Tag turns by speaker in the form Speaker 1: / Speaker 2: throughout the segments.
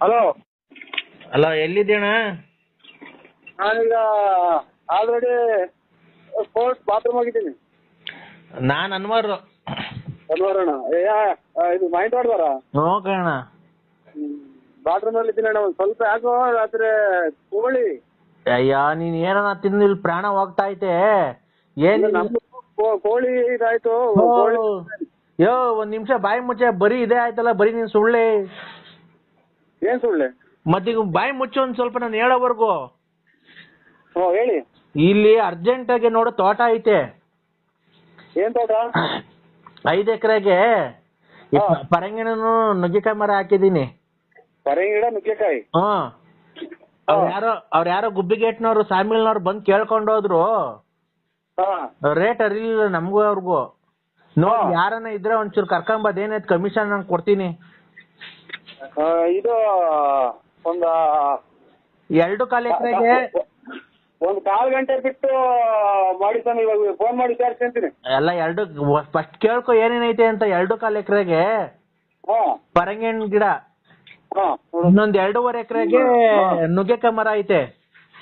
Speaker 1: Hello.
Speaker 2: ಅಲ್ಲ ಎಲ್ಲಿದ್ದೀಣ?
Speaker 1: ನಾನೀಗ already sports bathroom ಹೋಗಿದ್ದೀನಿ.
Speaker 2: ನಾನು ಅನ್ವರ್.
Speaker 1: ಅಣ್ಣ ಆ, ಇದು ಮೈಂಡ್ ಹೊಡ್ದಾರ
Speaker 2: ನೋಕಣ
Speaker 1: ಬಾತ್ರೂಮ್ ಅಲ್ಲಿ ಇದ್ದೀನಿ ಅಣ್ಣ ಒಂದ್ ಸ್ವಲ್ಪ ಯಾಕೋ ರಾತ್ರಿ ಕೋಳಿ.
Speaker 2: ಅಯ್ಯ ನೀನ್ ಏನನ್ನ ತಿಂದು ಇಲ್ಲಿ ಪ್ರಾಣ ಹೋಗ್ತಾ ಐತೆ? ಏನ್
Speaker 1: ಇಲ್ಲ, ನಮ್ದು ಕೋ- ಕೋಳಿ ಇದಾಯ್ತು. ಕೋಳಿ
Speaker 2: ಯೋ ಒಂದ್ ನಿಮಿಷ ಬಾಯಿ ಮುಚ್ಚೆ ಬರೀ ಇದೇ ಆಯ್ತಲ್ಲ ಬರೀ ನೀನ್ ಸುಳ್ಳೆ.
Speaker 1: ಏನ್ ಸುಳ್ಳೆ?
Speaker 2: ಮತ್ತೀಗ ಬಾಯಿ ಮುಚ್ಚು ಒಂದ್ ಸ್ವಲ್ಪ ನಾನು ಹೇಳೋವರೆಗೂ.
Speaker 1: ಹೇಳಿ.
Speaker 2: ಇಲ್ಲಿ ಅರ್ಜೆಂಟ್ ಆಗಿ ನೋಡು ತೋಟ ಐತೆ.
Speaker 1: ಏನ್ ತೋಟ?
Speaker 2: ಐದ್ ಎಕರೆಗೆ
Speaker 1: ಪರಂಗಿಣ
Speaker 2: ಪರಂಗಿಣನು ನುಗ್ಗೆಕಾಯಿ ಮರ ಹಾಕಿದೀನಿ
Speaker 1: ಪರಂಗಿಡ ನುಗ್ಗೆಕಾಯಿ?
Speaker 2: ಹ್ಮ್ ಅವ್ರ ಯಾರೋ ಅವ್ರ ಯಾರೋ ಗುಬ್ಬಿಗೇಟ್ನವ್ರು ಸಾಮಿಲ್ನವ್ರು ಬಂದ್ ಕೇಳ್ಕೊಂಡ್ ಹೋದ್ರು.
Speaker 1: ಹಾ.
Speaker 2: ರೇಟ್ ಅರಿಲಿಲ್ಲ ನಮಗೂ ಅವ್ರಿಗೂ. ನೋಡಿ ಯಾರನ್ನ ಇದ್ರೆ ಒಂಚೂರು ಕರ್ಕೊಂಬದ್ ಏನೈತ್ ಕಮಿಷನ್ ನಾನು ಕೊಡ್ತೀನಿ.
Speaker 1: ಆ, ಇದು ಒಂದ
Speaker 2: ಎರಡು ಕಾಲು ಎಕರೆಗೆ
Speaker 1: ಒಂದ್ ಕಾಲ್ ಗಂಟೆ ಬಿಟ್ಟು ಮಾಡಿ ಸ್ವಾಮಿ ಇವಾಗ ಫೋನ್ ಮಾಡಿ ವಿಚಾರಿಸ್ಕೊಂತೀನಿ
Speaker 2: ಎಲ್ಲ ಎರಡು ಫಸ್ಟ್ ಕೇಳ್ಕೊ ಏನೇನೈತೆ ಅಂತ ಎರಡು ಕಾಲ್ ಎಕರೆಗೆ?
Speaker 1: ಹಾ.
Speaker 2: ಪರಂಗಿಣ್ ಗಿಡ.
Speaker 1: ಹಾ.
Speaker 2: ಇನ್ನೊಂದ್ ಎರಡೂವರೆ ಎಕರೆಗೆ ನುಗ್ಗೆಕಾಯಿ ಮರ ಐತೆ.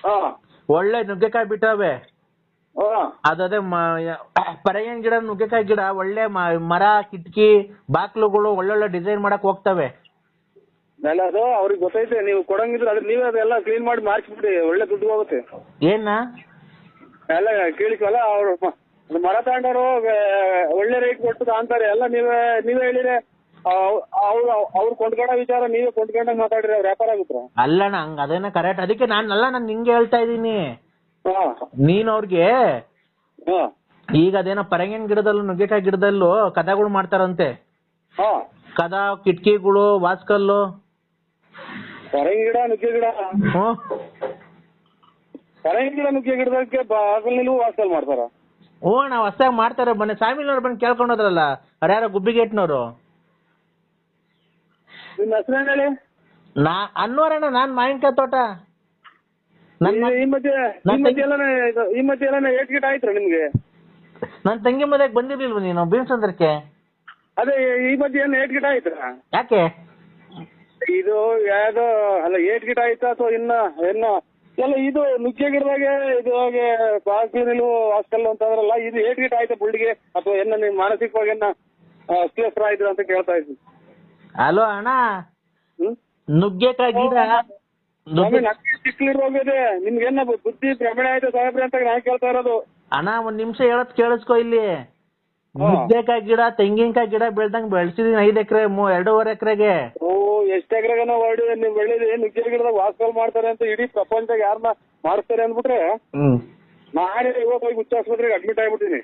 Speaker 1: ಹಾ.
Speaker 2: ಒಳ್ಳೆ ನುಗ್ಗೆಕಾಯಿ ಬಿಟ್ಟವೆ.
Speaker 1: ಹಾ.
Speaker 2: ಅದೇ ಪರಂಗಿಣ್ ಗಿಡ ನುಗ್ಗೆಕಾಯಿ ಗಿಡ ಒಳ್ಳೆ ಮ- ಮರ ಕಿಟಕಿ ಬಾಕ್ಲುಗಳು ಒಳ್ಳೊಳ್ಳೆ ಡಿಸೈನ್ ಮಾಡಕ್ ಹೋಗ್ತವೆ.
Speaker 1: ಅಲ್ಲ ಅದು ಅವ್ರಿಗೆ ಗೊತ್ತೈತೆ ನೀವು ಕೊಡಂಗಿದ್ರೆ ಅದ್ರ ನೀವೇ ಅದೆಲ್ಲ ಕ್ಲೀನ್ ಮಾಡಿ ಮಾರ್ಕ್ಸ್ಬಿಡಿ ಒಳ್ಳೆ ದುಡ್ಡು ಹೋಗುತ್ತೆ.
Speaker 2: ಏನ?
Speaker 1: ಎಲ್ಲ ಕೇಳಿಕಲ್ಲ ಅವ್ರು ಮ- ಮರ ತಗೊಂಡವರು ಒಳ್ಳೆ ರೇಟ್ ಕೊಟ್ಟು ಅಂತಾರೆ ಎಲ್ಲ ನೀವೇ ನೀವೇ ಹೇಳಿದ್ರೆ ಅವ್ರು ಅವ್ರು ಕೊಂಡ್ಕೊಳ್ಳೋ ವಿಚಾರ ನೀವೇ ಕೊಂಡ್ಕೊಂಡಂಗ್ ಮಾತಾಡ್ರಿ ಅವ್ರು ವ್ಯಾಪಾರ ಆಗುತ್ತೆ?
Speaker 2: ಅಲ್ಲಣ್ಣ ಹಂಗ ಅದೇನ ಕರೆಕ್ಟ್ ಅದಕ್ಕೆ ನಾನು ಅಲ್ಲ ನಾನು ನಿಂಗೆ ಹೇಳ್ತಾ ಇದ್ದೀನಿ.
Speaker 1: ಹಾ.
Speaker 2: ನೀನ್ ಅವ್ರಿಗೆ
Speaker 1: ಹಾ.
Speaker 2: ಈಗ ಅದೇನೋ ಪರಂಗಿನ ಗಿಡದಲ್ಲೂ ನುಗ್ಗೆಕಾಯಿ ಗಿಡದಲ್ಲೂ ಕದಗಳು ಮಾಡ್ತಾರಂತೆ.
Speaker 1: ಹಾ.
Speaker 2: ಕದ ಕಿಟಕಿಗಳು ವಾಸ್ಕಲ್ಲು
Speaker 1: ಪರಂಗಿ ಗಿಡ ನುಗ್ಗೆ ಗಿಡ
Speaker 2: ಹ್ಮ್
Speaker 1: ಪರಂಗಿ ಗಿಡ ನುಗ್ಗೆ ಗಿಡದಕ್ಕೆ ಬಾಗಲ್ ವಾಸಲ್ ಮಾಡ್ತಾರ.
Speaker 2: ಓ ನಾವ್ ಹೊಸ್ದಾಗಿ ಮಾಡ್ತಾರೆ. ಬನ್ನಿ ಸಾಮಿಲ್ನವ್ರು ಬಂದು ಕೇಳ್ಕೊಂಡು ಹೋದ್ರಲ್ಲ ಯಾರೋ ಗುಬ್ಬಿಗೇಟ್ನವ್ರು.
Speaker 1: ನಿಮ್ಮ ಹೆಸರು ಹೇಳಿ?
Speaker 2: ನಾ ಅನ್ವರಣ್ಣ ನಾನ್ ಮಾವಿನಕಾಯಿ ತೋಟ. ನನ್ನ
Speaker 1: ಈ- ಈ ಮಧ್ಯೆ ಈ ಮಧ್ಯೆ ಎಲ್ಲಾನೆ ಇದು- ಈ ಮಧ್ಯೆ ಎಲ್ಲಾನೆ ಏಟ್ ಗಿಟ ಆಯ್ತ್ರ ನಿಮ್ಗೆ?
Speaker 2: ನನ್ ತಂಗಿ ಮದುವೆಗೆ ಬಂದಿರ್ಲಿಲ್ವ ನೀನು ಭೀಮಸಂದ್ರಕ್ಕೆ?
Speaker 1: ಅದೇ ಈ ಮಧ್ಯೆ ಏನು ಏಟ್ ಗಿಟ ಆಯ್ತ್ರ?
Speaker 2: ಯಾಕೆ?
Speaker 1: ಇದು ಯಾವ್ದು ಅಲ್ಲ ಏಟ್ ಗಿಟ್ ಆಯ್ತಾ ಅಥವಾ ಇನ್ನ ಇನ್ನ? ಎಲ್ಲ ಇದು ನುಗ್ಗೆ ಗಿಡದಾಗೆ ಇದು ಹಾಗೆ ಬಾಗಿಲು ನಿಲ್ವು ಹಾಸ್ಟೆಲ್ ಅಂತ ಅಂದ್ರಲ್ಲ ಇದು ಏಟ್ ಗಿಟ್ ಆಯ್ತಾ ಬುಳ್ಳಿಗೆ ಅಥವಾ ಏನ ನಿಮ್ ಮಾನಸಿಕವಾಗಿ ಏನ ಅಸ್ತಿರಸ್ತ್ರ ಆಯ್ತು ಅಂತ ಕೇಳ್ತಾ ಇದ್ವಿ.
Speaker 2: ಅಲೋ ಅಣ್ಣ? ನುಗ್ಗೆಕಾಯಿ ಗಿಡ? ನುಗ್ಗೆ-
Speaker 1: ನಮ್ಗೆ ಸಿಕ್ಲಿರೋಗಿದೆ. ನಿಮ್ಗೇನ ಬುದ್ಧಿ ಭ್ರಮಣೆ ಆಯ್ತು ಸಾಹೇಬ್ರೆ ಅಂತ ನಾನು ಕೇಳ್ತಾ ಇರೋದು.
Speaker 2: ಅಣ್ಣ ಒಂದ್ ನಿಮಿಷ ಹೇಳತ್ ಕೇಳಿಸ್ಕೋ ಇಲ್ಲಿ. ನುಗ್ಗೆಕಾಯಿ ಗಿಡ ತೆಂಗಿನಕಾಯಿ ಗಿಡ ಬೆಳ್ದಂಗ್ ಬೆಳ್ಸಿದೀನಿ ಐದ್ ಎಕರೆ ಎರಡೂವರೆ ಎಕರೆಗೆ.
Speaker 1: ಓ ಎಷ್ಟ್ ಎಕರೆಗನ ಹೊರಡಿ ನೀವು ಬೆಳೆದಿ ನುಗ್ಗೆ ಗಿಡದಾಗ ವಾಸ್ಕಲ್ ಮಾಡ್ತಾರೆ ಅಂತ ಇಡೀ ಪ್ರಪಂಚದಾಗ ಯಾರನ್ನ ಮಾಡ್ತಾರೆ ಅಂದ್ಬಿಟ್ರೆ ನಾನೇ ಇವತ್ತು ಹೋಗಿ ಹುಚ್ಚ ಆಸ್ಪತ್ರೆಗೆ ಅಡ್ಮಿಟ್ ಆಗ್ಬಿಟ್ಟಿನಿ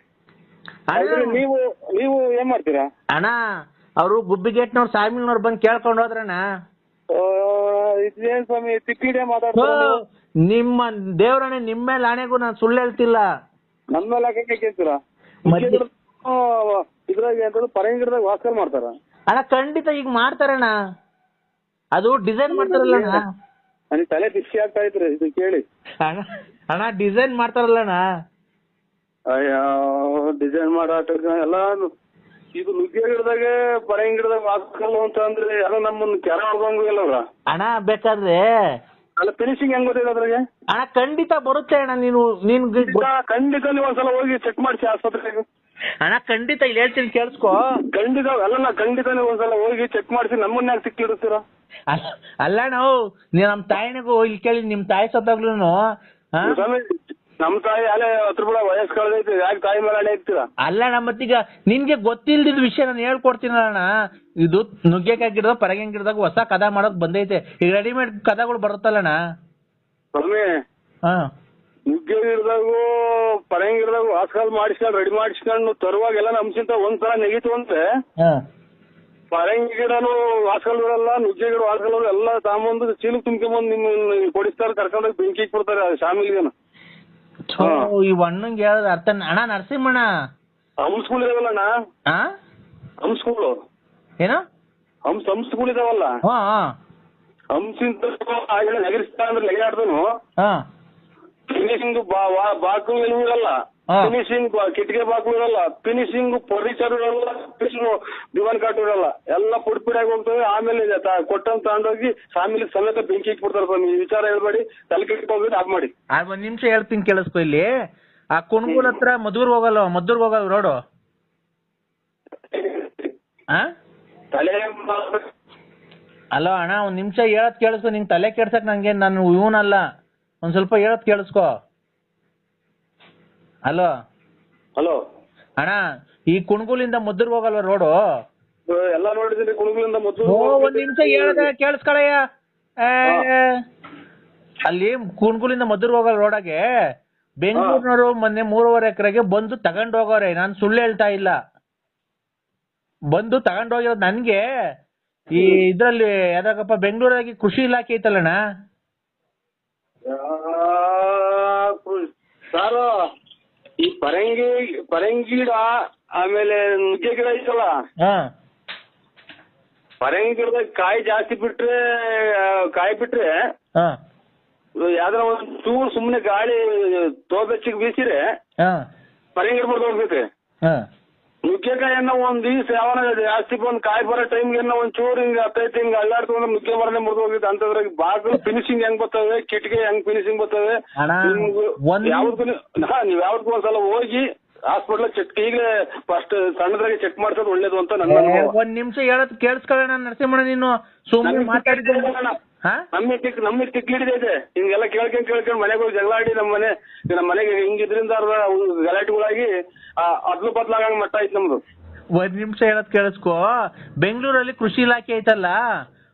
Speaker 1: ನೀವು ನೀವು ಏನ್ ಮಾಡ್ತೀರಾ?
Speaker 2: ಅಣ್ಣ ಅವರು ಗುಬ್ಬಿಗೇಟ್ನವ್ರ ಸಾಮಿಲ್ನವ್ರು ಬಂದ್ ಕೇಳ್ಕೊಂಡು ಹೋದ್ರಣ್ಣ.
Speaker 1: ಇದೇನ್ ಸ್ವಾಮಿ ತಿಕ್ಕಿಡೆ
Speaker 2: ಓ,
Speaker 1: ಮಾತಾಡ್ತಾರೆ ನೀವು?
Speaker 2: ನಿಮ್ಮ ದೇವ್ರಣ್ಣ ನಿಮ್ಮ ಮೇಲೆ ಆಣೆಗೂ ನಾನು ಸುಳ್ಳು ಹೇಳ್ತಿಲ್ಲ.
Speaker 1: ನನ್ ಮೇಲೆ ಹಾಕಕ್ಕೆ ಕೇಳ್ತೀರಾ? ಇದ್ರಾಗ ಎಂತದ್ದು ಪರಂಗಿಡದಾಗ ವಾಸ್ಕಲ್ ಮಾಡ್ತಾರ.
Speaker 2: ಅಣ್ಣ ಖಂಡಿತ ಈಗ ಮಾಡ್ತಾರಣ್ಣ. ಅದು ಡಿಸೈನ್ ಮಾಡ್ತಾರಲ್ಲ ಅಣ್ಣ?
Speaker 1: ನನ್ ತಲೆ ಬಿಸಿ ಆಗ್ತಾ ಇದ್ರೆ ಇದು ಕೇಳಿ.
Speaker 2: ಅಣ್ಣ ಅಣ್ಣ ಡಿಸೈನ್ ಮಾಡ್ತಾರಲ್ಲಣ್ಣ
Speaker 1: ಅಯ್ಯೋ ಡಿಸೈನ್ ಮಾಡೋ ಎಲ್ಲಾನು ಇದು ನುಗ್ಗೆ ಗಿಡದಾಗ ಪರಂಗಿ ಗಿಡದಾಗ ಹಾಕಲ್ಲ ಅಂತ ಅಂದ್ರೆ ಎಲ್ಲ ನಮ್ಮನ್ನ ಕೆರ ಹೊಡ್ದಂಗು ಇಲ್ಲ ಅವ್ರ
Speaker 2: ಅಣ್ಣ ಬೇಕಾದ್ರೆ
Speaker 1: ಅಲ್ಲ ಫಿನಿಶಿಂಗ್ ಹೆಂಗ್ ಗೊತ್ತಿದೆ ಅದ್ರಾಗೆ?
Speaker 2: ಅಣ್ಣ ಖಂಡಿತ ಬರುತ್ತೆ ಅಣ್ಣ ನೀನು ನೀನ್ ಗಿ- ಗೊ-
Speaker 1: ಖಂಡಿತ ನೀವು ಒಂದ್ಸಲ ಹೋಗಿ ಚೆಕ್ ಮಾಡಿಸಿ ಆಸ್ಪತ್ರೆಗೆ.
Speaker 2: ಅಣ್ಣ ಖಂಡಿತ ಇಲ್ಲಿ ಹೇಳ್ತೀನಿ ಕೇಳಿಸ್ಕೋ.
Speaker 1: ಖಂಡಿತ ಅಲ್ಲ ಖಂಡಿತ ನೀವು ಒಂದ್ಸಲ ಹೋಗಿ ಚೆಕ್ ಮಾಡಿಸಿ ನಮ್ಮನ್ನ ಯಾಕೆ ಸಿಕ್ಕಿಡುತ್ತೀರಾ
Speaker 2: ಅಲ್ಲ- ನೀ ನಮ್ ತಾಯಿನಿಗೂ ಇಲ್ಲಿ ಕೇಳಿ ನಿಮ್ ತಾಯಿ ಸತ್ತಾಗ್ಲೂನು
Speaker 1: ಸ್ವಾಮಿ ನಮ್ ತಾಯಿ ಅಲ್ಲೇ ಹತ್ರ ಬಿಡ ವಯಸ್ಸು ಕಳೆದೈತಿ ಯಾಕೆ ತಾಯಿ ಮೇಲೆ ಇರ್ತೀರಾ?
Speaker 2: ಮತ್ತೀಗ ನಿನ್ಗೆ ಗೊತ್ತಿಲ್ದಿದ್ ವಿಷಯ ನಾನು ಹೇಳ್ಕೊಡ್ತೀನಿ ಅಣ್ಣ. ಇದು ನುಗ್ಗೆಕಾಯಿ ಗಿಡದ ಪರಗಿನ ಗಿಡದಾಗ ಹೊಸ ಕದ ಮಾಡೋಕ್ ಬಂದೈತೆ. ಈಗ ರೆಡಿಮೇಡ್ ಕದಗಳು ಬರುತ್ತಲ್ಲಣ್ಣ
Speaker 1: ಸ್ವಾಮಿ
Speaker 2: ಹಾ
Speaker 1: ನುಗ್ಗೆ ಗಿಡದಾಗು ಪರಂಗಿ ಗಿಡದಾಗ ವಾಸ್ಕಾಲ್ ಮಾಡಿಸ್ಕೊಂಡು ರೆಡಿ ಮಾಡಿಸ್ಕೊಂಡು ತರುವಾಗ ಎಲ್ಲ ನಮ್ಸಿಂತ ಒಂದ್ಸಲ ನೆಗಿತು ಅಂದ್ರೆ
Speaker 2: ಹಾ
Speaker 1: ಪರಂಗಿ ಗಿಡನು ವಾಸ್ಕಲ್ ಬಿಡಲ್ಲ ನುಗ್ಗೆ ಗಿಡ ವಾಸ್ಕಲ್ ಎಲ್ಲ ತಾಂಬಂದು ಚೀಲ ತುಂಬ್ಕೊಂಬಂದು ನಿಮ್ಮ ಕೊಡಿಸ್ತಾರೆ ಕರ್ಕೊಂಡೋಗಿ ಬೆಂಕಿ ಕೊಡ್ತಾರೆ ಶಾಮಿಲಿಗೇನು
Speaker 2: ಥು, ಈ ಹಣ್ಣಂಗೆ ಹೇಳೋದು ಅರ್ಥ ಅಣ್ಣ ನರಸಿಂಹಣ್ಣ?
Speaker 1: ಹಂಸ್ಗಳು ಇದಾವಲ್ಲಣ್ಣ
Speaker 2: ಆ?
Speaker 1: ಹಂಸ್ಗಳು
Speaker 2: ಏನು?
Speaker 1: ಹಂಸ್ ಸ್ಕೂಲ್ ಇದಾವಲ್ಲ?
Speaker 2: ಹಾ ಹಾ.
Speaker 1: ಹಂಸಿಂತ ನೆಗರಿಸ್ತಾ ಅಂದ್ರೆ ನೆಗೆದಾಡ್ದನು
Speaker 2: ಹಾ.
Speaker 1: ಫಿನಿಶಿಂಗ್ ಬಾಕು ಇರಲ್ಲ. ಫಿನಿಶಿಂಗ್ ಕಿಟಕಿ ಬಾಕ್ಲು ಇರಲ್ಲ. ಫಿನಿಶಿಂಗ್ ಫರ್ನಿಚರ್ ಇರಲ್ಲ ದಿವಾನ್ ಕಾಟ್ ಇರಲ್ಲ. ಎಲ್ಲ ಪುಡ್ ಪುಡಿಯಾಗಿ ಹೋಗ್ತವೆ. ಆಮೇಲೆ ಕೊಟ್ಟಂತ ತಗೊಂಡೋಗಿ ಫ್ಯಾಮಿಲಿ ಸಮೇತ ಬೆಂಕಿ ಇಟ್ಬಿಡ್ತಾರೆ ಸ್ವಾಮಿ. ಈ ವಿಚಾರ ಹೇಳ್ಬೇಡಿ. ತಲೆ ಕೆಟ್ಟ ಆಫ್ ಮಾಡಿ.
Speaker 2: ಒಂದ್ ನಿಮಿಷ ಹೇಳ್ತೀನಿ ಕೇಳಿಸ್ಕೊ ಇಲ್ಲಿ. ಆ ಕುಣಗೂಲ್ ಹತ್ರ ಮಧುರ್ ಹೋಗಲ್ಲ ಮಧುರ್ ಹೋಗಲ್ಲ ರೋಡು ಆ?
Speaker 1: ತಲೆ
Speaker 2: ಅಲೋ ಅಣ್ಣ ಒಂದ್ ನಿಮಿಷ ಹೇಳದ್ ಕೇಳಿಸ್ಕೊ. ನಿಂಗೆ ತಲೆ ಕೆಡ್ಸಕ್ ನಂಗೆ ನಾನು ಇವನಲ್ಲ. ಒಂದ್ ಸ್ವಲ್ಪ ಹೇಳದ್ ಕೇಳಿಸ್ಕೊ. ಅಲೋ
Speaker 1: ಹಲೋ
Speaker 2: ಅಣ್ಣ ಈ ಕುಣಗುಲಿಂದ ಮುದ್ರ ಹೋಗಲ್ವ ರೋಡು
Speaker 1: ಎಲ್ಲ ನೋಡಿದೀನಿ ಕುಣಗುಲಿಂದ
Speaker 2: ಓ ಒಂದ್ ನಿಮಿಷ ಹೇಳ್ದೆ ಕೇಳಿಸ್ಕೊಳಯ್ಯ. ಅಲ್ಲಿ ಕುಣಗುಲಿಂದ ಮದ್ರ ಹೋಗಲ್ ರೋಡಾಗೆ ಬೆಂಗಳೂರಿನವರು ಮೊನ್ನೆ ಮೂರುವರೆ ಎಕರೆಗೆ ಬಂದು ತಗೊಂಡ್ ಹೋಗೋರೆ ನಾನ್ ಸುಳ್ಳು ಹೇಳ್ತಾ ಇಲ್ಲ. ಬಂದು ತಗೊಂಡ್ ಹೋಗಿರೋದು ನನ್ಗೆ. ಈ ಇದ್ರಲ್ಲಿ ಯಾವ್ದಾಗಪ್ಪ ಬೆಂಗಳೂರಾಗಿ ಕೃಷಿ ಇಲಾಖೆ ಐತಲ್ಲಣ್ಣ?
Speaker 1: ಸರ್ ಈ ಪರಂಗಿ ಪರಂಗಿ ಗಿಡ ಆಮೇಲೆ ನುಗ್ಗೆ ಗಿಡ ಐತಲ್ಲ?
Speaker 2: ಹಾ.
Speaker 1: ಪರಂಗಿ ಗಿಡದಾಗ ಕಾಯಿ ಜಾಸ್ತಿ ಬಿಟ್ರೆ ಆ, ಕಾಯಿ ಬಿಟ್ರೆ
Speaker 2: ಹಾ.
Speaker 1: ಯಾವ್ದಾರ ಒಂದ್ ಚೂರು ಸುಮ್ನೆ ಗಾಳಿ ತೋಬೆಚ್ಚಿಗೆ ಬೀಸಿರೆ
Speaker 2: ಹಾ.
Speaker 1: ಪರಂಗಿ ಗಿಡ ಮುರ್ದು
Speaker 2: ಹಾ.
Speaker 1: ನುಗ್ಗೆಕಾಯನ್ನ ಒಂದ್ ದಿವ್ಸ ಯಾವನ ಜಾಸ್ತಿ ಬಂದ್ ಕಾಯಿ ಬರೋ ಟೈಮ್ಗೆ ಒಂದ್ ಚೂರು ಹಿಂಗ ಹತ್ತೈತಿ ಹಿಂಗ ಅಲ್ಲಾಡ್ತಂದ್ರೆ ನುಗ್ಗೆ ಮರನೇ ಮುರಿದು ಹೋಗಿತ್ತು. ಅಂತಂದ್ರೆ ಬಾಗಿಲು ಫಿನಿಶಿಂಗ್ ಹೆಂಗ್ ಬರ್ತದೆ ಕಿಟಕಿ ಹೆಂಗ್ ಫಿನಿಶಿಂಗ್
Speaker 2: ಬರ್ತದೆ?
Speaker 1: ಯಾವ್ದು ಹಾ ನೀವ್ ಯಾವ್ದಕ್ಕೂ ಒಂದ್ಸಲ ಹೋಗಿ ಹಾಸ್ಪಿಟಲ್ ಚೆಕ್ ಈಗಲೇ ಫಸ್ಟ್ ಸಣ್ಣದ್ರಾಗೆ ಚೆಕ್ ಮಾಡ್ಸೋದು ಒಳ್ಳೇದು ಅಂತ ನನ್ನ
Speaker 2: ಒಂದ್ ನಿಮಿಷ ಹೇಳದ್ ಕೇಳಿಸ್ಕೊಳ್ಳೋಣ ನರಸಿಂಹಣ್ಣ ನೀನು ಸುಮ್ಮನೆ ಮಾತಾಡಿದ್ರೆ
Speaker 1: ಅಣ್ಣ.
Speaker 2: ಹಾ
Speaker 1: ನಮ್ಮ ಟಿಕ್ ಹಿಡಿದೆ ಇದೆ. ಹಿಂಗೆಲ್ಲ ಕೇಳ್ಕೊಂಡ್ ಕೇಳ್ಕೊಂಡ್ ಮನೆಗೆ ಹೋಗಿ ಜಗಳ ಆಡಿ ನಮ್ಮ ಮನೆ ನಮ್ಮ ಮನೆಗೆ ಹಿಂಗಿದ್ರಿಂದ ಇದ್ರಿಂದ ಗಲಾಟೆಗಳಾಗಿ ಅದ್ಲು ಬದ್ಲಾಗಂಗ್ ಮಟ್ಟ ಐತ್ ನಮ್ದು.
Speaker 2: ಒಂದ್ ನಿಮಿಷ ಹೇಳದ್ ಕೇಳಿಸ್ಕೋ. ಬೆಂಗಳೂರಲ್ಲಿ ಕೃಷಿ ಇಲಾಖೆ ಐತಲ್ಲ?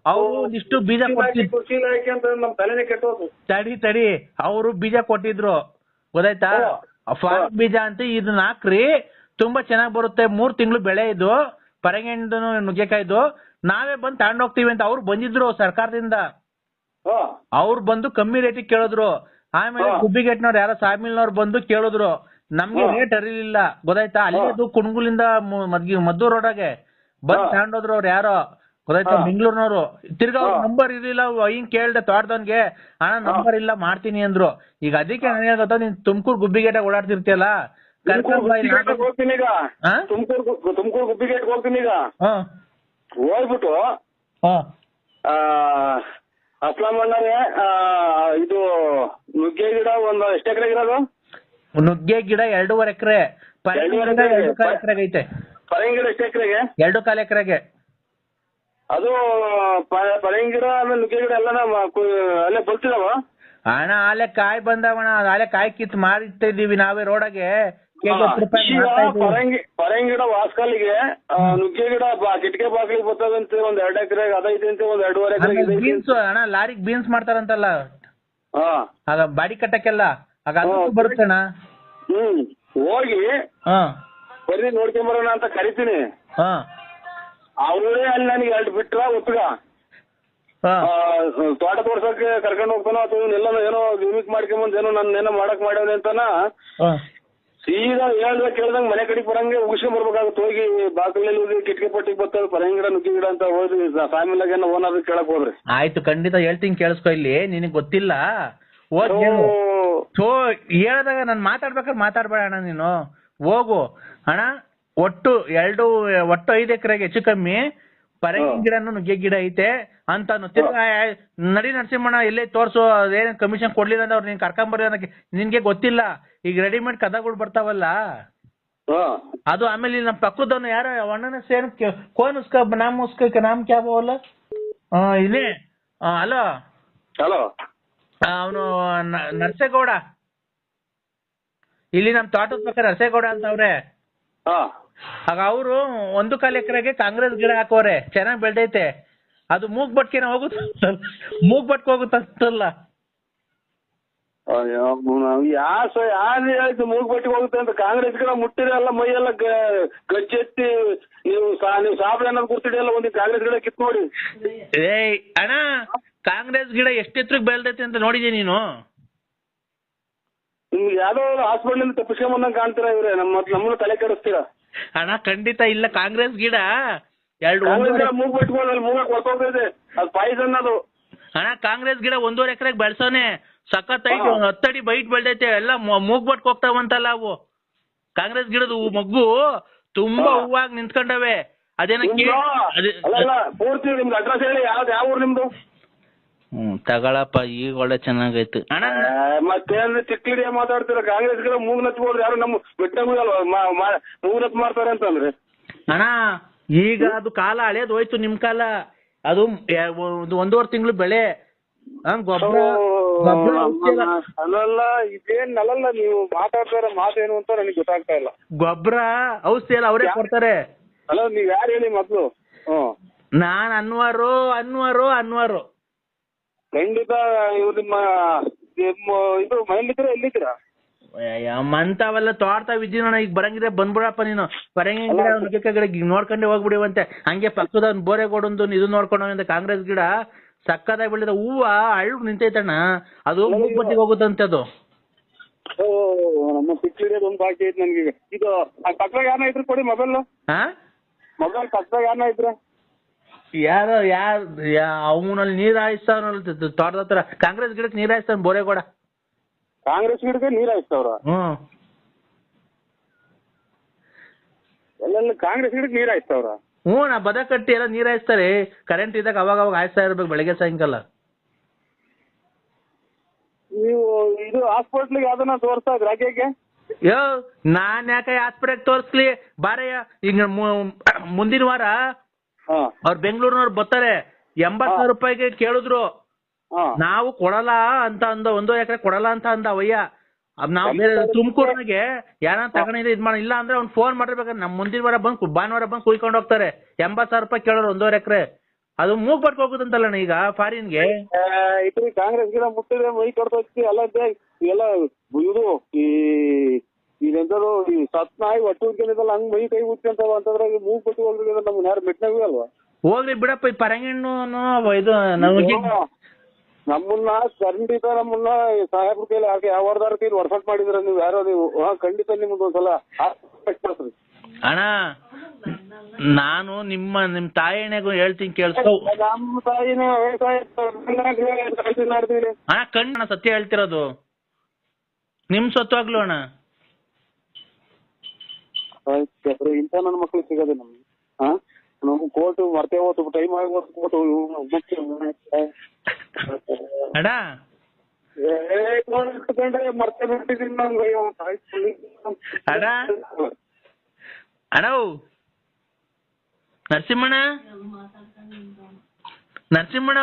Speaker 2: ಅವರು ಒಂದಿಷ್ಟು ಬೀಜ ಕೊಟ್ಟಿದ್ರು
Speaker 1: ಕೃಷಿ ಇಲಾಖೆ ಅಂತ ನಮ್ ತಲೆನೇ ಕೆಟ್ಟೋದು.
Speaker 2: ತಡಿ ತಡಿ. ಅವರು ಬೀಜ ಕೊಟ್ಟಿದ್ರು. ಗೊತ್ತಾಯ್ತಾ? ಫಾರ್ ಬೀಜ ಅಂತ ಇದನ್ನ ಹಾಕ್ರಿ ತುಂಬಾ ಚೆನ್ನಾಗ್ ಬರುತ್ತೆ. ಮೂರ್ ತಿಂಗಳು ಬೆಳೆ ಇದು. ಪರಂಗಿಂಡು ನುಗ್ಗೆಕಾಯ್ದು. ನಾವೇ ಬಂದು ತಗೊಂಡ್ ಹೋಗ್ತೀವಿ ಅಂತ ಅವ್ರು ಬಂದಿದ್ರು ಸರ್ಕಾರದಿಂದ. ಅವ್ರು ಬಂದು ಕಮ್ಮಿ ರೇಟಿಗೆ ಕೇಳಿದ್ರು. ಆಮೇಲೆ
Speaker 1: ಕುಬ್ಬಿಗೇಟ್ನವ್ರು
Speaker 2: ಗುಬ್ಬಿಗೆಟ್ನವ್ರು ಯಾರೋ ಸಾಮಿಲ್ನವ್ರು ಬಂದು ಕೇಳಿದ್ರು. ನಮ್ಗೆ ರೇಟ್ ಅರಿಲಿಲ್ಲ. ಗೊತ್ತಾಯ್ತಾ? ಅಲ್ಲಿದು ಕುಣಗುಲಿಂದ ಮದ್ದೂರ್ ರೋಡಾಗೆ. ಬಂದ್
Speaker 1: ತಗೊಂಡ್
Speaker 2: ತಗೊಂಡೋದ್ರು ಅವ್ರು ಯಾರೋ. ಗೊತ್ತಾಯ್ತಾ? ಬೆಂಗಳೂರಿನವರು. ತಿರ್ಗಾ
Speaker 1: ಅವ್ರ
Speaker 2: ನಂಬರ್ ಇರ್ಲಿಲ್ಲ. ಹಿಂಗ್ ಕೇಳ್ದೆ ತೋಟದವನ್ಗೆ? ಅಣ್ಣ ನಂಬರ್ ಇಲ್ಲ ಮಾಡ್ತೀನಿ ಅಂದ್ರು. ಈಗ ಅದಕ್ಕೆ ನನಗೆ ಗೊತ್ತಾ? ನೀನ್ ತುಮಕೂರು ಗುಬ್ಬಿಗೇಟ ಓಡಾಡ್ತಿರ್ತೀಯಲ್ಲ? ನಾನು-
Speaker 1: ಹೋಗ್ತೀನಿ ಈಗ. ತುಮಕೂರು ಗುಬ್ಬಿಗೇಟ್ ಹೋಗ್ತೀನಿ ಈಗ.
Speaker 2: ಹಾ.
Speaker 1: ಹೋಗ್ಬಿಟ್ಟು ಅಸ್ಲಾಂ ಅಣ್ಣರೇ ಆ, ಇದು ನುಗ್ಗೆ ಗಿಡ ಒಂದು ಎಷ್ಟು ಎಕರೆ ಇರೋದು?
Speaker 2: ನುಗ್ಗೆ ಗಿಡ ಎರಡೂವರೆ ಎಕರೆ? ಎರಡು ಕಾಲ್ ಎಕರೆಗೆ ಐತೆ.
Speaker 1: ಪರಂಗಿ ಗಿಡ ಎಷ್ಟು ಎಕರೆಗೆ?
Speaker 2: ಎರಡು ಕಾಲು ಎಕರೆಗೆ.
Speaker 1: ಅದು ಪರಂಗಿಡ ಪರಂಗಿ ಗಿಡ ಆಮೇಲೆ ನುಗ್ಗೆ ಗಿಡ ಎಲ್ಲ ಅಲ್ಲೇ ಬರ್ತಿದಾವ
Speaker 2: ಅಣ್ಣ ಆಲೆ ಕಾಯಿ ಬಂದವಣ ಆಲೆ ಕಾಯಿ ಕಿತ್ತು ಮಾರಿಟ್ಟಿದೀವಿ ನಾವೇ ರೋಡಾಗೆ. ಇದೀವಿ.
Speaker 1: ಪರಂಗಿ ನುಗ್ಗೆ ಗಿಡ ಕಿಟಕಿ ಬಾಗಿಲಿಗೆ ಬರ್ತದಂತೆ ಒಂದ್ ಎರಡ್ ಎಕರೆ ಅದೈತೆ ಅಂತ ಒಂದ್ ಎರಡೂವರೆ ಎಕರೆ
Speaker 2: ಬೀನ್ಸ್ ಅಣ್ಣ ಲಾರಿಗೆ ಬೀನ್ಸ್ ಮಾಡ್ತಾರಂತಲ್ಲ. ಆಗ ಬಾಡಿ ಕಟ್ಟಕ್ಕೆಲ್ಲ. ಆಗ
Speaker 1: ಹ್ಮ್.
Speaker 2: ಬರುತ್ತಣ್ಣ.
Speaker 1: ಹ್ಮ್. ಹೋಗಿ
Speaker 2: ಹಾ.
Speaker 1: ನೋಡ್ಕೊಂಡ್ ಬರೋಣ ಅಂತ ಕರಿತೀನಿ. ಅವರೇ ಅಲ್ಲಿ ನನಗೆ ಎರಡು ಬಿಟ್ರ ಆ, ತೋಟ ತೋರ್ಸಕ್ಕೆ ಕರ್ಕೊಂಡು ಹೋಗ್ತಾನೋ ಅಥವಾ ಏನೋ ಏನೋ ಗಿಮಿಕ್ ಮಾಡ್ಕೊಂಬಂದ್ ಏನೋ ನನ್ನ ಏನೋ ಮಾಡಕ್ ಮಾಡ್ಯಾನೆ ಅಂತಾನ. ಸೀದಾ ಹೇಳ್ದ ಕೇಳ್ದಂಗ್ ಮನೆ ಕಡೆ ಬರಂಗೆ ಉಗಿಸ್ಕೊಂಡ್ ಬರ್ಬೇಕಾಗುತ್ತೆ. ಹೋಗಿ ಬಾಗಿಲಲ್ಲಿ ಹೋಗಿ ಕಿಟಕಿ ಪಟ್ಟಿ ಬರ್ತಾರೆ ಪರಂಗಿ ಗಿಡ ನುಗ್ಗಿ ಗಿಡ ಅಂತ ಹೋದ್ರಿ ಫ್ಯಾಮಿಲಿ ಏನೋ ಓನರ್ ಕೇಳಕ್ ಹೋದ್ರಿ.
Speaker 2: ಆಯ್ತು ಖಂಡಿತ ಹೇಳ್ತೀನಿ ಕೇಳಿಸ್ಕೊ ಇಲ್ಲಿ. ನಿನಗ್ ಗೊತ್ತಿಲ್ಲ? ಥೋ ಹೇಳ್ದಾಗ ನಾನು ಮಾತಾಡ್ಬೇಕಾದ್ರೆ ಮಾತಾಡ್ಬೇಡ ಅಣ್ಣ ನೀನು. ಹೋಗು. ಅಣ್ಣ ಒಟ್ಟು ಎರಡು ಒಟ್ಟು ಐದು ಎಕರೆಗೆ ಹೆಚ್ಚು ಕಮ್ಮಿ. ಪರಂಗಿ. ಗಿಡನು ನುಗ್ಗೆ ಗಿಡ ಐತೆ ಅಂತ ತಿರ್ಗಾ ನಡಿ ನರಸಿಂಹಣ್ಣ ಎಲ್ಲೇ ತೋರ್ಸು ಅದೇನ್ ಕಮಿಷನ್ ಕೊಡ್ಲಿಲ್ಲ ಅಂದ್ರೆ ಅವ್ರು ನೀನ್ ಕರ್ಕೊಂಬರ್ರಿ ಅನ್ನಕ್ಕೆ ನಿನ್ಗೆ ಗೊತ್ತಿಲ್ಲ. ಈಗ ರೆಡಿಮೇಡ್ ಕದಗಳು ಬರ್ತಾವಲ್ಲ? ಅದು ಆಮೇಲೆ ಇಲ್ಲಿ ನಮ್ಮ ಪಕ್ಕದವನು ಯಾರೋ ಅಣ್ಣನ ಸೇನ್ ಕೋನ್ ಉಸ್ಕ ನಾಮ್ ಉಸ್ಕ ನಾಮ್ ಕ್ಯಾ ಆ, ಇಲ್ಲಿ ಹಲೋ.
Speaker 1: ಹಲೋ
Speaker 2: ಅವನು ನರಸೇಗೌಡ. ಇಲ್ಲಿ ನಮ್ ತೋಟದ ಪಕ್ಕ ನರಸೇಗೌಡ ಅಂತ ಅವ್ರೆ. ಆಗ ಅವರು ಒಂದು ಕಾಲ್ ಎಕರೆಗೆ ಕಾಂಗ್ರೆಸ್ ಗಿಡ ಹಾಕೋರೆ. ಚೆನ್ನಾಗ್ ಬೆಳ್ದೈತೆ. ಅದು ಮೂಗ್ ಬಟ್ಕಿನ ಹೋಗುತ್ತೆ ಮೂಗ್ ಬಟ್ಕೆ
Speaker 1: ಹೋಗುತ್ತಲ್ಲ ಯಾಸ ಯಾರು ಹೇಳಿದ್ದು ಮೂಗ್ ಬಟ್ಟಿಗೆ ಹೋಗುತ್ತೆ ಅಂತ? ಕಾಂಗ್ರೆಸ್ ಗಿಡ ಮುಟ್ಟಿರಲ್ಲ ಮೈ ಎಲ್ಲ ಗಜ್ಜೆತ್ತಿ. ನೀವು ನೀವು ಸಾಬ್ರ ಏನಾದ್ರು ಕೂತಿಡಿಯಲ್ಲ ಒಂದು ಕಾಂಗ್ರೆಸ್ ಗಿಡ ಕಿತ್ ನೋಡಿ.
Speaker 2: ಏಯ್ ಅಣ್ಣ ಕಾಂಗ್ರೆಸ್ ಗಿಡ ಎಷ್ಟು ಬೆಳ್ದೈತಿ ಅಂತ ನೋಡಿದೀನಿ ನೀನು?
Speaker 1: ನಿಮ್ಗೆ ಯಾವ್ದೋ ಹಾಸ್ಪಿಟಲ್ ತಪ್ಪಿಸ್ಕೊಂಡ್ ಬಂದಂಗ್ ಕಾಣ್ತೀರಾ ಇವ್ರೆ? ನಮ್ಮ ನಮ್ಮನ್ನ ತಲೆ ಕೆಡಿಸ್ತೀರಾ?
Speaker 2: ಅಣ್ಣ ಖಂಡಿತ ಇಲ್ಲ. ಕಾಂಗ್ರೆಸ್ ಗಿಡ. ಎರಡು
Speaker 1: ಕಾಂಗ್ರೆಸ್ ಗಿಡ
Speaker 2: ಒಂದೂವರೆ
Speaker 1: ಮೂಗ್ ಬಿಟ್ಕೊಂಡು ಅಲ್ಲಿ ಮೂಗಕ್ಕೆ ಹೊರ್ತೋಗ್ತೈತೆ ಅದು ಪಾಯ್ಸನ್ ಅದು.
Speaker 2: ಅಣ್ಣ ಕಾಂಗ್ರೆಸ್ ಗಿಡ ಒಂದೂವರೆ ಎಕರೆಗೆ ಬೆಳ್ಸೋನೆ. ಸಖತ್ ಐತಿ. ಒಂದ್ ಹತ್ತಡಿ ಬೈಟ್ ಬೆಳ್ದೈತೆ. ಎಲ್ಲ ಮೂಗ್ ಬಟ್ ಹೋಗ್ತಾವಂತಲ್ಲ ಅವು. ಕಾಂಗ್ರೆಸ್ ಗಿಡದ ಮಗ್ಗು ತುಂಬಾ. ಹೂವಾಗಿ ನಿಂತ್ಕೊಂಡವೆ. ಅದೇನ
Speaker 1: ಪೂರ್ತಿ ನಿಮ್ದು ಅಡ್ರೆಸ್ ಹೇಳಿ. ಯಾವ್ದು ಯಾವ ಊರು ನಿಮ್ದು?
Speaker 2: ಹ್ಮ್ ತಗೊಳಪ್ಪ ಈಗ ಒಳ್ಳೆ ಚೆನ್ನಾಗೈತು. ಅಣ್ಣ
Speaker 1: ಆ, ಮತ್ತೇನ್ರಿ ಚಿಕ್ಕಡಿಯ ಮಾತಾಡ್ತೀರ? ಕಾಂಗ್ರೆಸ್ ಗಿಡ ಮೂಗ್ನತ್ ನಚ್ಬೋದ್ರಿ ಯಾರು ನಮ್ಮ ಬಿಟ್ಟಂಗಲ್ವ ಮೂಗ್ನತ್ ಮಾಡ್ತಾರೆ ಅಂತಂದ್ರೆ.
Speaker 2: ಅಣ್ಣ ಈಗ ಅದು ಕಾಲ ಹಳೇದು ಹೋಯ್ತು ನಿಮ್ ಕಾಲ. ಅದು ಒಂದು ಒಂದೂವರೆ ತಿಂಗಳು ಬೆಳೆ. ಆ, ಗೊಬ್ಬರ ಗೊಬ್ಬರ ಔಷಧಿ ಎಲ್ಲ-
Speaker 1: ಅಲ್ಲಲ್ಲ ಇದೇನ್ ಅಲ್ಲಲ್ಲ ನೀವು ಮಾತಾಡ್ತಾರ ಮಾತೇನು ಅಂತ ನನಗೆ ಗೊತ್ತಾಗ್ತಾ ಇಲ್ಲ.
Speaker 2: ಗೊಬ್ಬರ ಔಷಧಿ ಎಲ್ಲ ಅವರೇ ಕೊಡ್ತಾರೆ.
Speaker 1: ಅಲ್ಲ ನೀವ್ ಯಾರು ಹೇಳಿ ಮೊದ್ಲು ಹ್ಮ್.
Speaker 2: ನಾನ್ ಅನ್ವಾರು ಅನ್ವಾರು ಅನ್ವಾರು.
Speaker 1: ಖಂಡಿತ ಇವ್ರು ನಿಮ್ಮ ನಿಮ್ಮ ಇದು ಮನೇಲಿದ್ದೀರಾ ಎಲ್ಲಿದ್ದೀರಾ?
Speaker 2: ಅಂತಾವೆಲ್ಲ ತೋರ್ತಾ ಇದ್ದೀನಣ್ಣ ಈಗ ಬರಂಗಿದ್ರೆ ಬಂದ್ಬಿಡಪ್ಪ ನೀನು. ಬರಂಗಿಲ್ಲ ಗಿಡ ನುಗ್ಗೆಕಾಯಿ ಗಿಡ ನೋಡ್ಕೊಂಡೆ ಹೋಗ್ಬಿಡಿವಂತೆ. ಹಂಗೆ ಪಕ್ಕದ ಬೋರೆ ಬೋರೆಗೋಡೊಂದು ಇದು ನೋಡ್ಕೊಂಡು ಕಾಂಗ್ರೆಸ್ ಗಿಡ. ಸಕ್ಕದಾಗಿ ಬೆಳೆದ ಹೂವ ಅಳ್ಳು ನಿಂತೈತಣ್ಣ. ಅದು ಮೂಗ್ಬತ್ತಿಗೆ ಹೋಗುತ್ತಂತೆ ಅದು.
Speaker 1: ನಮ್ಮ ಪಿಕ್ಚರ್ ಒಂದು ಬಾಕಿ ಐತೆ ನನ್ಗೆ ಇದು ಪಕ್ಕ ಪಕ್ಕದಾಗ ಯಾರನ್ನ ಇದ್ರು ಕೊಡಿ ಮೊಬೈಲ್
Speaker 2: ಹಾ
Speaker 1: ಮೊಬೈಲ್ ಪಕ್ಕದಾಗ ಯಾರನ್ನ ಇದ್ರ?
Speaker 2: ಯಾರೋ ಯಾರ್ ಅವನಲ್ಲಿ ನೀರ್ ಹಾಯಿಸ್ತಾವನಲ್ಲ ತೋಟದ ಹತ್ರ. ಕಾಂಗ್ರೆಸ್ ಗಿಡಕ್ಕೆ ನೀರ್ ಹಾಯಿಸ್ತಾನ ಬೋರೇಗೌಡ.
Speaker 1: ಕಾಂಗ್ರೆಸ್ ಗಿಡಕ್ಕೆ ನೀರ್ ಹಾಯಿಸ್ತಾವ್ರ
Speaker 2: ಹ್ಮ್
Speaker 1: ಎಲ್ಲೆಲ್ಲ ಕಾಂಗ್ರೆಸ್ ಗಿಡಕ್ಕೆ ನೀರ್ ಹಾಯಿಸ್ತಾವ್ರ
Speaker 2: ಹ್ಞೂ ನಾ ಬದ ಕಟ್ಟಿ ಎಲ್ಲ ನೀರ್ ಹಾಯಿಸ್ತಾರೆ ಕರೆಂಟ್ ಇದ್ದಾಗ ಅವಾಗ ಅವಾಗ ಹಾಯಿಸ್ತಾ ಇರ್ಬೇಕು ಬೆಳಗ್ಗೆ ಸಾಯಂಕಾಲ.
Speaker 1: ನೀವು ಇದು ಹಾಸ್ಪಿಟ್ಲಿಗೆ ಯಾವ್ದನ್ನ ತೋರಿಸ್ತಾ ಇದ್ರ
Speaker 2: ಯೋ ನಾನ್ ಯಾಕೆ ಆಸ್ಪತ್ರೆಗೆ ತೋರಿಸ್ಲಿ? ಬಾರಯ್ಯ ಈಗ ಮುಂದಿನ ವಾರ ಅವ್ರು ಬೆಂಗಳೂರಿನವ್ರು ಬರ್ತಾರೆ. ಎಂಬತ್ ಸಾವಿರ ರೂಪಾಯಿಗೆ ಕೇಳಿದ್ರು. ನಾವು ಕೊಡಲ್ಲ ಅಂತ ಅಂದ ಒಂದು ಎಕರೆ ಕೊಡಲ್ಲ ಅಂತ ಅಂದ ಅವಯ್ಯ ನಾವು ಬೇರೆ ತುಮಕೂರ್ನಾಗೆ ಯಾರ ತಗೊಂಡಿದ್ರೆ ಇದ್ ಮಾಡಿ ಇಲ್ಲ ಅಂದ್ರೆ ಅವ್ನು ಫೋನ್ ಮಾಡಿರ್ಬೇಕಾದ್ರೆ ನಮ್ ಮುಂದಿನ ವಾರ ಬಂದು ಭಾನುವಾರ ಬಂದು ಕುಯ್ಕೊಂಡು ಹೋಗ್ತಾರೆ. ಎಂಬತ್ ಸಾವಿರ ರೂಪಾಯಿ ಕೇಳೋರು ಒಂದೂವರೆ ಎಕರೆ. ಅದು ಮೂಗ್ ಪಟ್ಕ ಹೋಗುದಂತಲ್ಲ ಈಗ ಫಾರಿನ್ಗೆ?
Speaker 1: ಕಾಂಗ್ರೆಸ್ ಗಿಡ ಮುಟ್ಟಿದ್ರೆ ಮೈ ಕೊಡ್ತಾ ಎಲ್ಲ ಇದು ಈ ಇದೆಂತದು ಈ ಸತ್ ನಾಯಿ ಉದ್ಕೊಂಡಿದ್ದಲ್ಲ ಹಂಗ್ ಮೈ ಕೈ ಉದ್ಕೊಂತಾವ ಅಂತಂದ್ರೆ ಈ ಮೂಗ್ ಕೊಟ್ಟು ಹೋಗ್ರಿ ನಮ್ಗೆ ಯಾರು ಮೆಟ್ನಾಗೂ ಅಲ್ವಾ
Speaker 2: ಹೋಗ್ಲಿ ಬಿಡಪ್ಪ ಈ ಪರಂಗಿಣ್ಣು ಇದು ನಮಗೆ
Speaker 1: ನಮ್ಮನ್ನ ಖಂಡಿತ ನಮ್ಮನ್ನ ಸಾಹೇಬ್ರ ಕೈಲಿ ಹಾಕಿ ಯಾವ ವರ್ದಾರ ಕೈಲಿ ವರ್ಸಟ್ ಮಾಡಿದ್ರ ನೀವು ಯಾರೋ ನೀವು ಹಾ ಖಂಡಿತ ನಿಮ್ಗೆ ಒಂದ್ಸಲ.
Speaker 2: ಅಣ್ಣ ನಾನು ನಿಮ್ಮ ನಿಮ್ ತಾಯಿನೆಗೂ ಹೇಳ್ತೀನಿ ಕೇಳಿಸ್ಕೊ
Speaker 1: ನಮ್ಮ ತಾಯಿನ
Speaker 2: ಅಣ್ಣ ಕಣ್ಣ ಸತ್ಯ ಹೇಳ್ತಿರೋದು. ನಿಮ್ ಸತ್ವಾಗ್ಲು ಅಣ್ಣ.
Speaker 1: ಇಂಥ ನನ್ನ ಮಕ್ಳು ಸಿಗೋದು ನಮ್ಗೆ. ಹಾ ನಾವು ಕೋರ್ಟ್ ಮರ್ತೇ ಹೋತು ಟೈಮ್ ಆಗಿ ಹೋತು ಕೋರ್ಟ್
Speaker 2: ಅಣ್ಣ?
Speaker 1: ಮರ್ತೇ ಬಿಟ್ಟಿದ್ದೀನಿ.
Speaker 2: ಅಣ್ಣ? ಅಣ್ಣ ನರಸಿಂಹಣ್ಣ? ನರಸಿಂಹಣ್ಣ